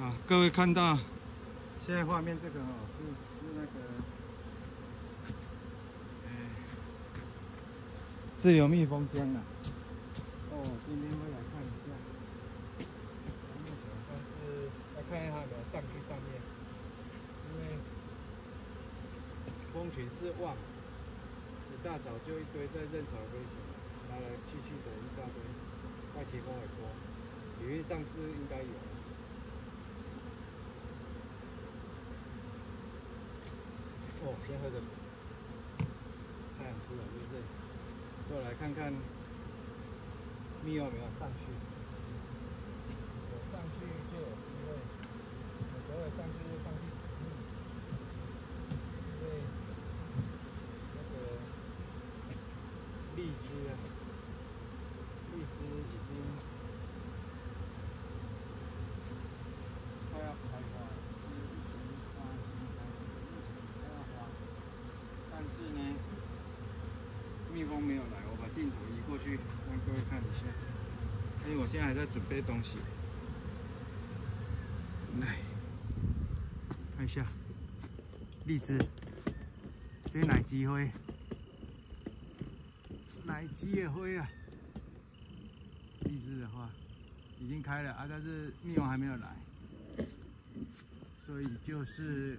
啊，各位看到。现在画面这个哦，是是那个，哎，自由密封箱啊。哦，今天会来看一下，目前算是要看一下有没有上去上面，因为蜂群是旺，一大早就一堆在认巢飞行，来来去去的一大堆，外企蜂也多，理论上是应该有。哦，先喝个水，太阳出来就热，再来看看蜜有没有上去，有上去就有机会，有时候上去就上去，因为那个荔枝啊，荔枝已经快要开花了，就是一群花已经开了，快要花，但是呢，没有来，我把镜头移过去，让各位看一下。因为我现在还在准备东西，来看一下荔枝，这奶鸡灰，奶鸡的灰啊。荔枝的话已经开了啊，但是蜜蜂还没有来，所以就是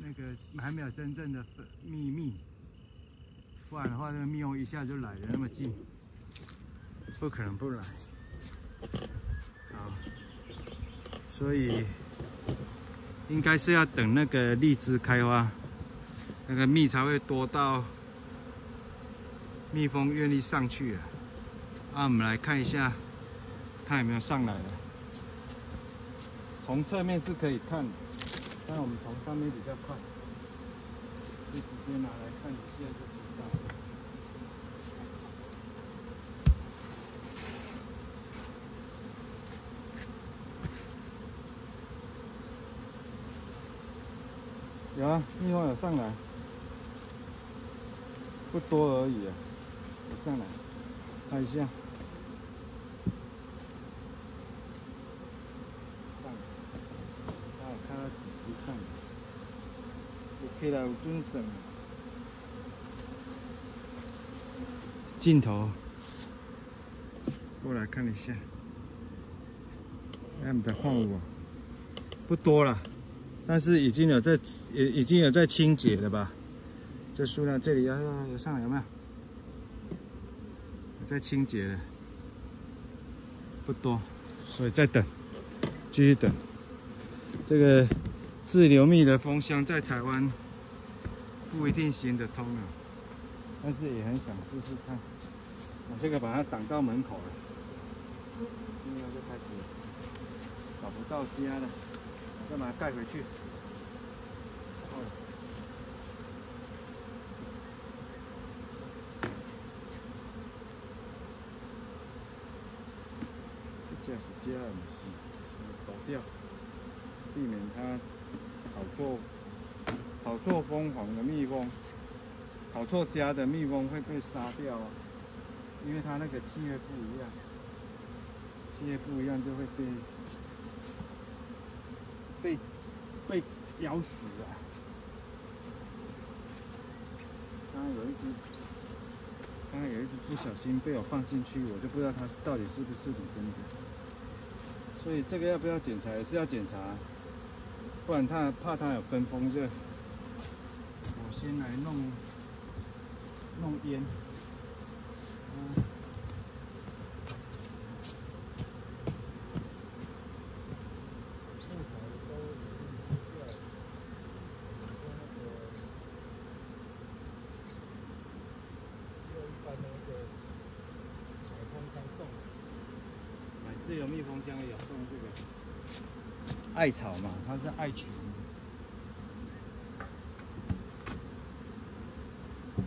那个还没有真正的粉蜜蜜，不然的话，这个蜜蜂一下就来的那么近，不可能不来。好，所以应该是要等那个荔枝开花，那个蜜才会多到蜜蜂愿意上去啊。啊，我们来看一下它有没有上来了。从侧面是可以看，但我们从上面比较快，就直接拿来看一下就知道了。有啊，蜜蜂有上来，不多而已啊，有上来，拍一下，上来，刚好看到几只上来，有起来有准算啊。镜头。过来看一下，哎，你在晃我，不多了。但是已经有在，也已经有在清洁了吧？这数量这里要要有上来有没有？在清洁了，不多，所以再等，继续等。这个自流蜜的蜂箱在台湾不一定行得通啊，但是也很想试试看。我这个把它挡到门口了，今天就开始找不到家了。再把它盖回去。哦，这是加尔西，倒掉，避免它跑错跑错蜂房的蜜蜂，跑错家的蜜蜂会被杀掉啊，因为它那个气味不一样，气味不一样就会被。被被咬死了。刚刚有一只，刚刚有一只不小心被我放进去，我就不知道它到底是不是里根的。所以这个要不要检查也是要检查，不然它怕它有分蜂热。我先来弄弄烟。自由蜜蜂箱也有送这个艾草嘛，它是艾群。把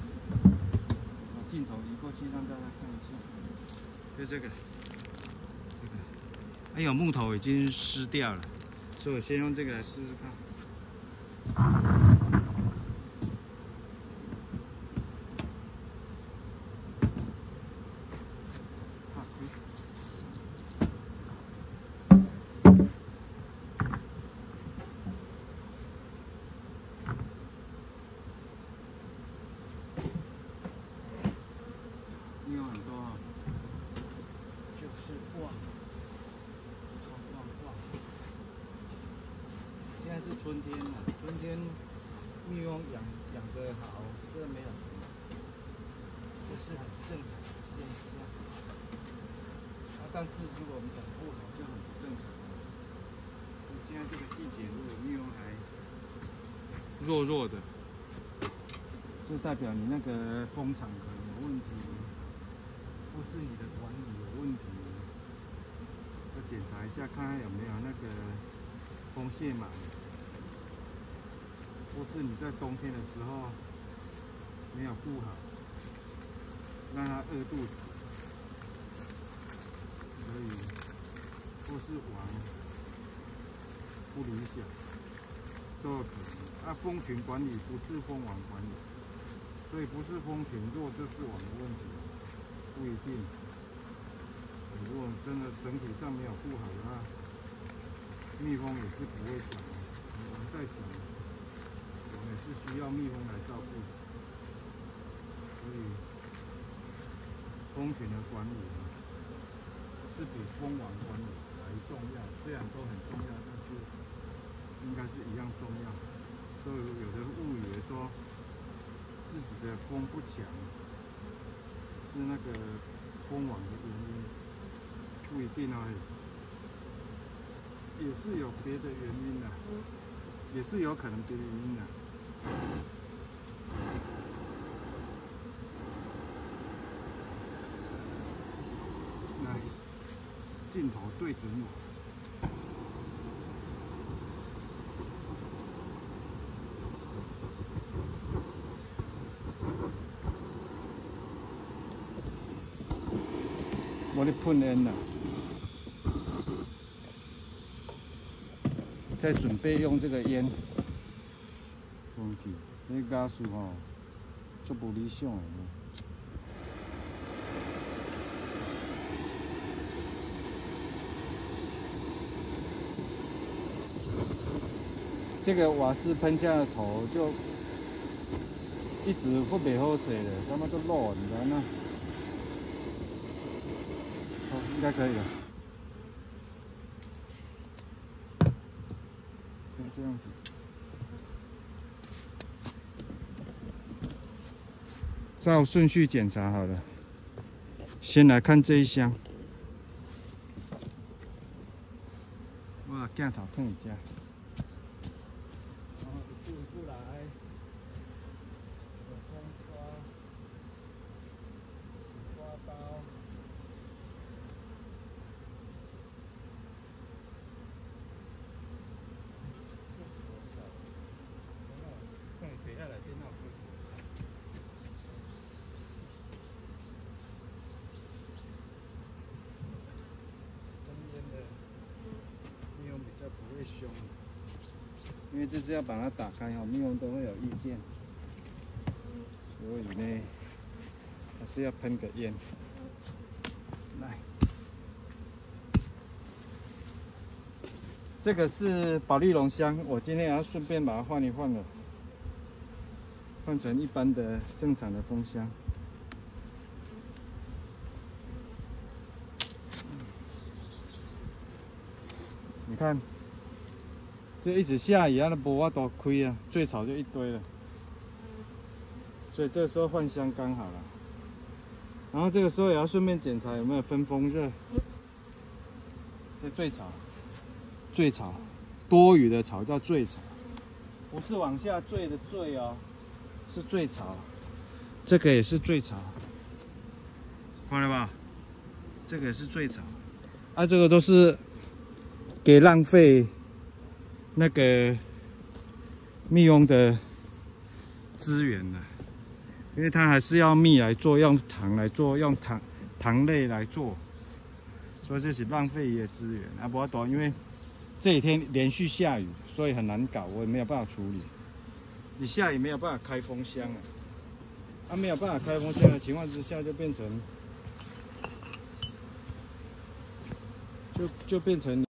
镜头移过去，让大家看一下。就这个，这个，哎呦，木头已经湿掉了，所以我先用这个来试试看。旺旺！现在是春天了，春天蜜蜂养养得好，这没有什么，这是很正常的现象。啊，但是如果我们养不好，就很不正常了。现在这个季节，如果蜜蜂还弱弱的，就代表你那个蜂场可能有问题，或是你的管理有问题，要检查一下，看看有没有那个蜂蟹螨，或是你在冬天的时候没有顾好，让它饿肚子，所以或是玩不理想，都有可能。啊，蜂群管理不是蜂王管理，所以不是蜂群弱就是网的问题，不一定。如果真的整体上没有顾好的话，蜜蜂也是不会抢的。我们在想，也是需要蜜蜂来照顾的，所以蜂群的管理呢，是比蜂王管理还重要。虽然都很重要，但是应该是一样重要。所以有的误以为说自己的蜂不强是那个蜂王的原因，不一定啊，也是有别的原因的，也是有可能别的原因的。来，镜头对准我。我的喷烟了，在准备用这个烟。空气，那加速吼，就不理想的。这个瓦斯喷下的头就一直不被好水的，他妈都漏，你知道吗？应该可以了，先这样子，照顺序检查好了。先来看这一箱，我镜头看一下。因为这是要把它打开哈，蜜蜂都会有意见，所以呢，还是要喷个烟。来，这个是保利龙箱，我今天要顺便把它换一换了，换成一般的正常的蜂箱。你看。就一直下雨啊，那无法多开啊，最草就一堆了。所以这时候换箱刚好了。然后这个时候也要顺便检查有没有分风热。这最草，最草，多余的草叫最草，不是往下坠的坠哦，是最草。这个也是最草，看了吧？这个也是最草。啊，这个都是给浪费。那个蜜蜂的资源呢？因为它还是要蜜来做，用糖来做，用糖糖类来做，所以这是浪费一些资源啊！不要多，因为这几天连续下雨，所以很难搞，我也没有办法处理。你下雨没有办法开风箱啊，啊，没有办法开风箱的情况之下，就变成就就变成。